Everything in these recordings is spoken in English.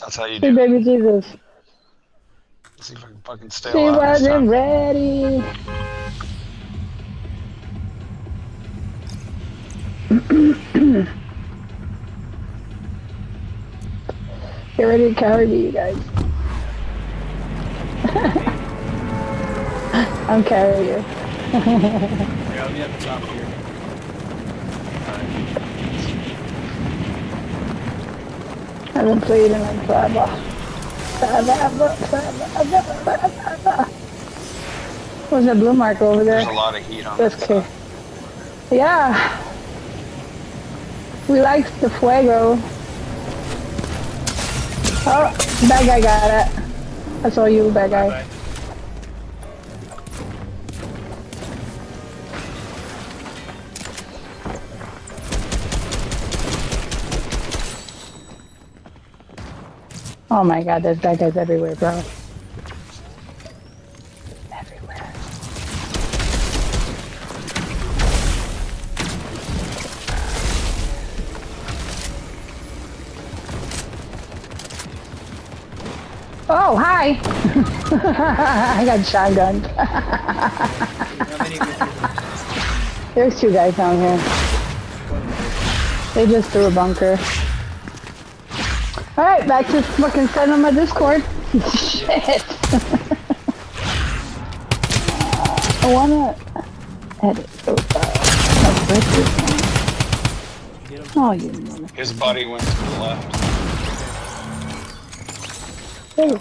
That's how you Hey, do it. baby Jesus. See if I can fucking stay She alive this wasn't time. ready. Get ready to carry me, you guys. I'm carrying you. Yeah, I'll be at the top here. I've been playing in like forever. Forever, forever, forever, forever. What's that blue mark over there? There's a lot of heat on That's that cool. Yeah. We like the fuego. Oh, bad guy got it. I saw you, bad guy. Bye. Oh my god, there's bad guys everywhere, bro. Everywhere. Oh, hi! I got you? There's two guys down here. They just threw a bunker. Alright, back to fucking send on my Discord. Shit. I wanna edit those uh, break this one. Get him. Oh, you mother. His body went to the left. Oh.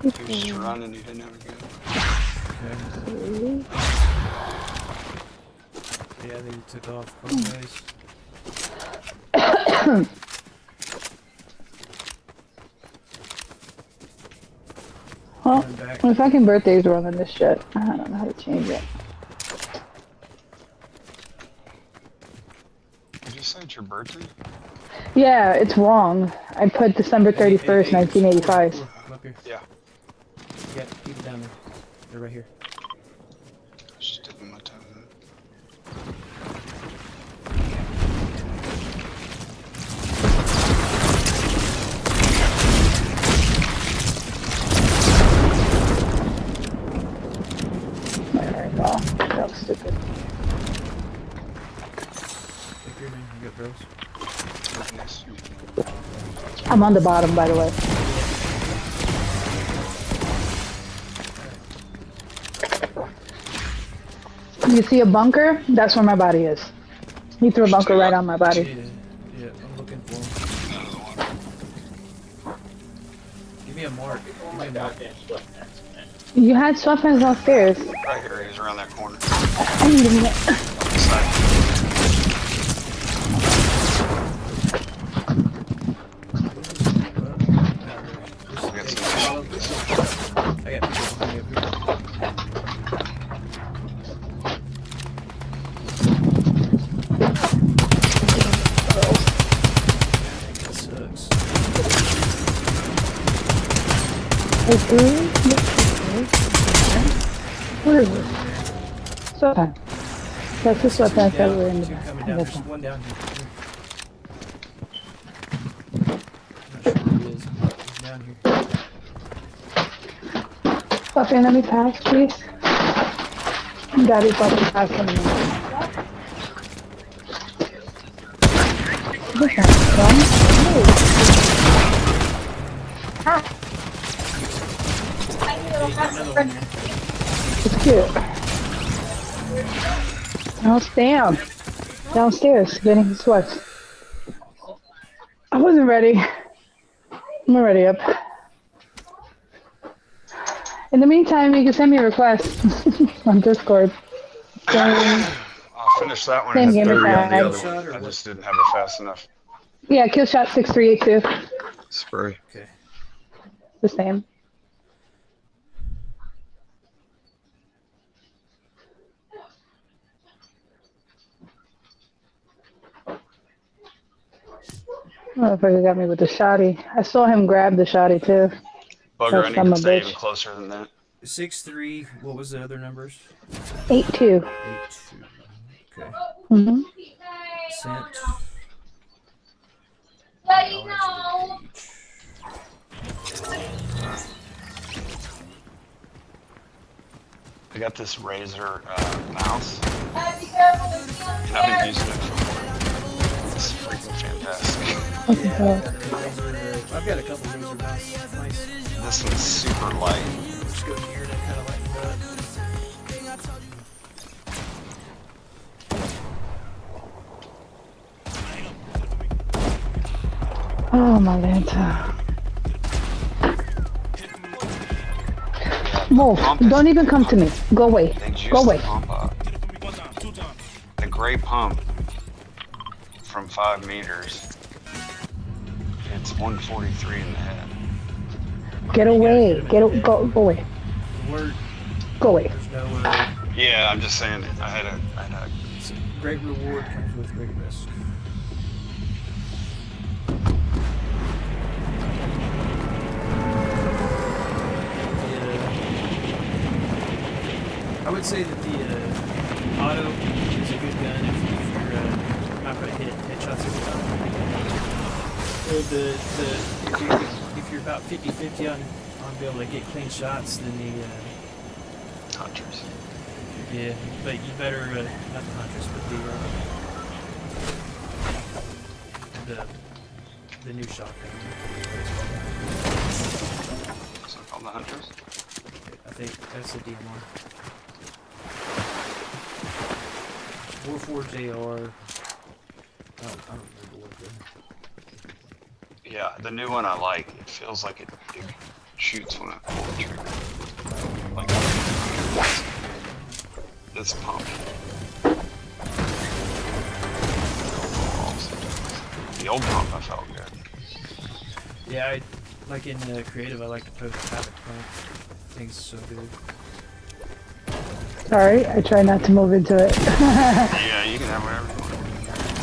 He was just running. He didn't have a gun. Okay. Yeah, they took off both ways. well, my fucking birthday's wrong on this shit. I don't know how to change it. Did you say it's your birthday? Yeah, it's wrong. I put December 31st, 1985. Come up here. Yeah. Yeah, keep it down there. They're right here. I'm on the bottom, by the way. You see a bunker? That's where my body is. He threw a bunker right on my body. yeah, I'm looking for him. Give me a mark. Give me a mark. You had sweatpants downstairs. Right here, he's around that corner. I need a minute. Side. I got some I got people behind me up here. That sucks. Hey, Drew? Where is it? Sweatpants. That's the sweatpants that were in the back. down. There's one down here. Pass, please. Daddy fucking pass. Ah. Another one here. It's. Now it's down. Downstairs, getting his sweats. I wasn't ready. I'm already up. In the meantime, you can send me a request on Discord. Saying, I'll finish that one Same and game as on the I- other one. I just didn't have it fast enough. yeah, kill shot 6382. Spray. Okay. The same. Motherfucker got me with the shoddy. I saw him grab the shoddy too. Booger, I need to stay even closer than that. Six three. What was the other numbers? Eight two. Eight two. Okay. Mhm. Mm Sent. Buddy, no. I got this Razer uh, mouse. And I've been using it for what the Yeah, hell? I've got a couple laser mouse. Nice. This one's super light. Just go here and kind of like that. Oh my lanta. Wolf, don't even come to me. Go away. Go away. the pump. The gray pump from five meters. It's 143 in the head. Get away. Get a- go go away. Word, Go away. no uh, Yeah, I'm just saying. I had a, I had a great reward comes with great risk. Yeah. I would say that the uh, auto is a good gun if, if you're uh, not going to hit headshots every time. The, the, if, you're, if you're about 50-50 on, on being able to get clean shots, then the uh, hunters. yeah, but you better uh, not the hunters, but the uh, the the new shotgun. what it's called. So called the hunters. I think that's the DMR. Warforged AR. I don't, I don't remember what the. Yeah, the new one I like. It feels like it, it shoots when I pull the trigger. Like this pump. The old pump I felt good. Yeah, I like in uh, creative. I like to post havoc pump. Things so good. Sorry, I try not to move into it. Yeah, you can have whatever you want.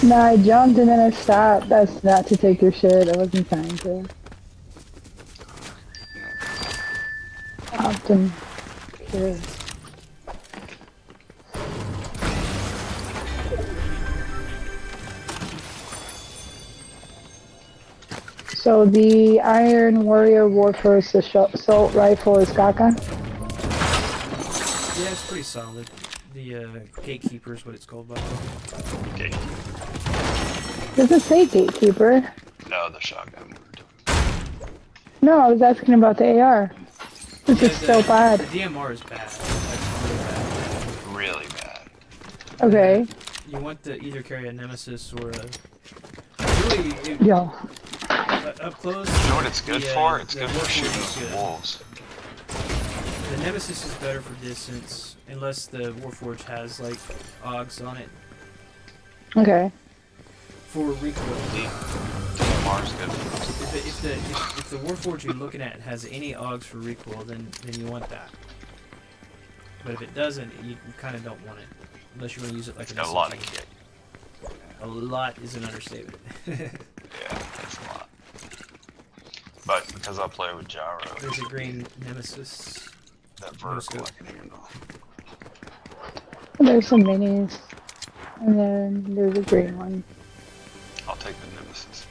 No, I jumped and then I stopped. That's not to take your shit. I wasn't trying to. Often curious. So the Iron Warrior Warforged assault rifle is shotgun. Yeah, it's pretty solid. The uh, gatekeeper is what it's called by the way. Okay. Does it say gatekeeper? No, the shotgun we were doing. No, I was asking about the AR. This is Yeah, so bad. The DMR is bad. That's really bad. Really bad. Okay, You want to either carry a Nemesis or a. Really, it, yo. uh, up close. You know what it's good the, for? It's good for shooting is good. wolves. The Nemesis is better for distance, unless the Warforge has like Ogs on it Okay. for recoil. The DMR's good If, the- if the if, if the Warforge you're looking at has any Ogs for recoil, then then you want that. But if it doesn't, you, you kind of don't want it, unless you want to use it like It's an got a lot of SMG. kick. A lot is an understatement. Yeah, that's a lot. But because I play with gyro, There's a green Nemesis. That vertical. I can even know. There's some minis. And then there's a green one. I'll take the nemesis.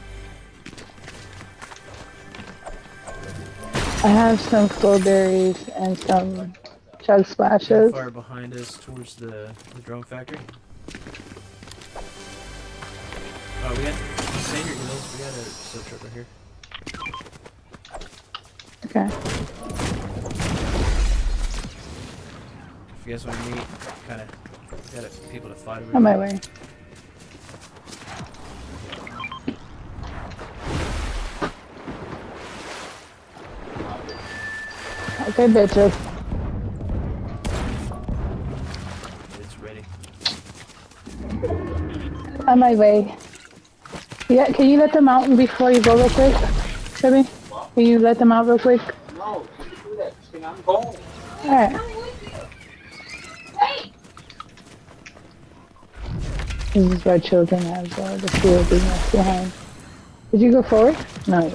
I have some strawberries and some chug splashes. Far behind us towards the, the drone factory. Oh, we got save your heals. We got a sub truck right here. Okay. You guys want to meet, kind of got a, people to fight over. On my way. Okay, bitches. It's ready. On my way. Yeah, can you let them out before you go real quick? Timmy? Can you let them out real quick? No, you do that. I'm going. Alright. This is why children have uh, the fear of being left behind. Did you go forward? No,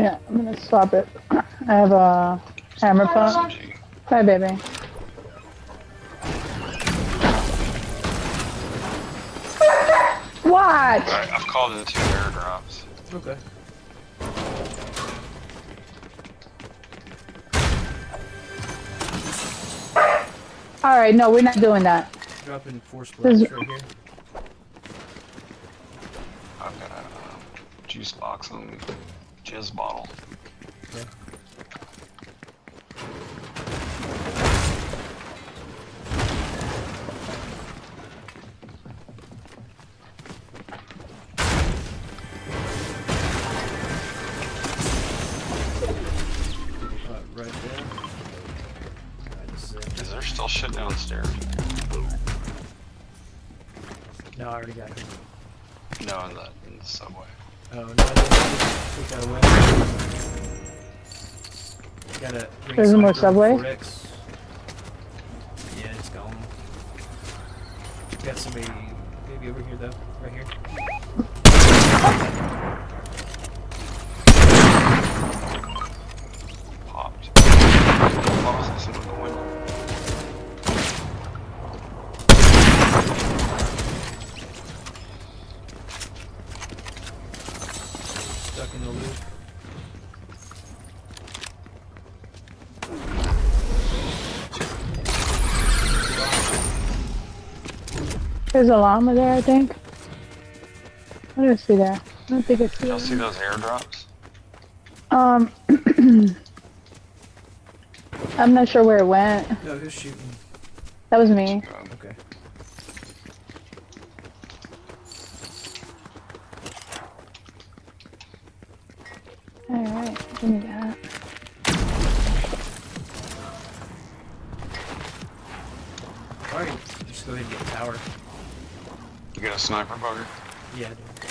Yeah, I'm gonna swap it. I have a hammer pump. Hi, baby. What? Alright, I've called in two airdrops. Okay. Alright, no, we're not doing that. Dropping four splits right here. I've got a uh, juice box on me. Jizz bottle. Okay. Right there. Is there still shit downstairs? No, I already got it. No, in the, in the subway. Oh, no, I didn't take that away. Gotta bring There's more Subway? 4X. Yeah, it's gone. Got somebody maybe over here though, right here. Popped. Boxes into the window. Stuck in the loop. There's a llama there, I think. What do I see there? I don't think it's. I see Y'all see those airdrops? Um, I'm not sure where it went. No, who's shooting? That was me. Okay. Alright, give me that. Sniper Booger? Yeah, dude.